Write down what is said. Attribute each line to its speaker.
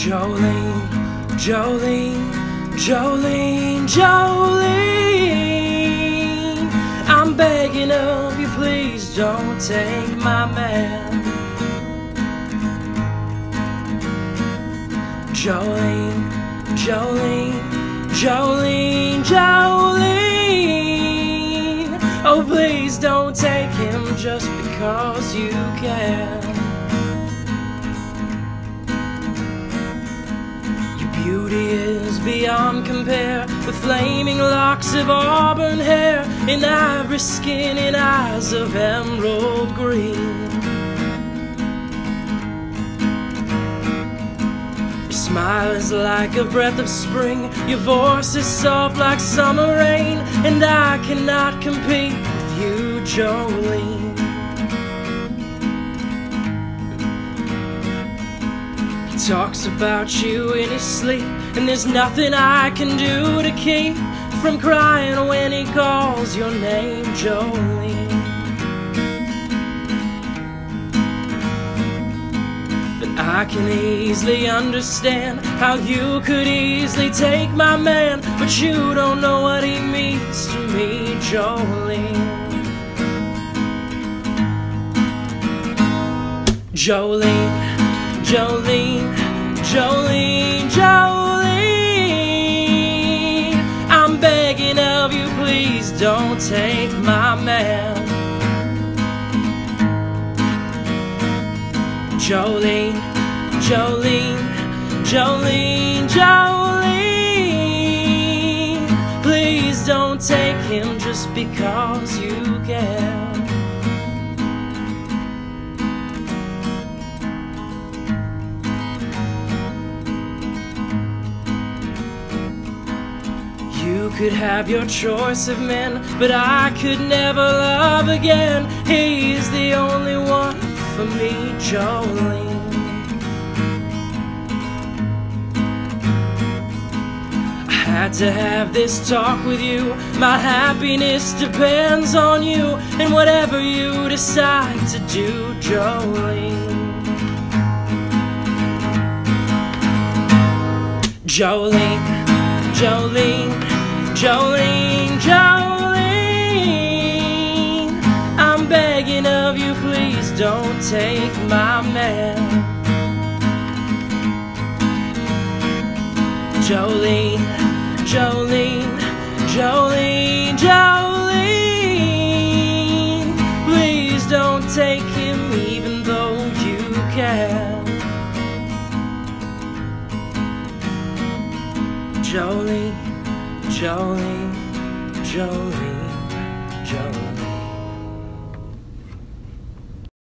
Speaker 1: Jolene, Jolene, Jolene, Jolene. I'm begging of you, please don't take my man. Jolene, Jolene, Jolene, Jolene. Oh, please don't take him just because you can. Beauty is beyond compare with flaming locks of auburn hair and ivory skin and eyes of emerald green. Your smile is like a breath of spring. Your voice is soft like summer rain. And I cannot compete with you, Jolene. Talks about you in his sleep. And there's nothing I can do to keep from crying when he calls your name, Jolene. But I can easily understand how you could easily take my man, but you don't know what he means to me, Jolene. Jolene, Jolene, Jolene, Jolene. I'm begging of you, please don't take my man. Jolene, Jolene, Jolene, Jolene. Please don't take him just because you can. You could have your choice of men, but I could never love again. He's the only one for me, Jolene. I had to have this talk with you. My happiness depends on you, and whatever you decide to do. Jolene, Jolene, Jolene, Jolene. I'm begging of you, please don't take my man. Jolene, Jolene, Jolene, Jolene. Please don't take him even though you can. Jolene, Jolene, Jolene, Jolene.